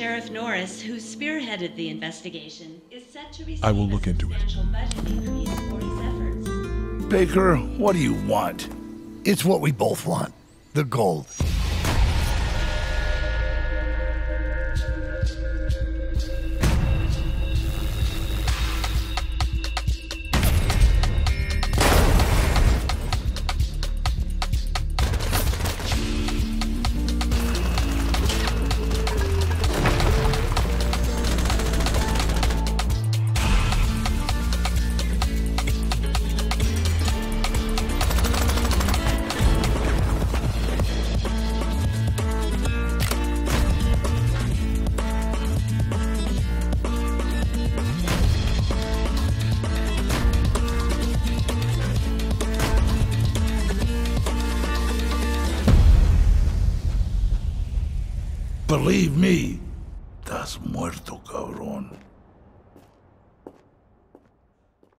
Morris, who spearheaded the investigation, is set to receive I will a look into it. budget increase for his efforts. Baker, what do you want? It's what we both want the gold. Believe me, estás muerto, cabrón.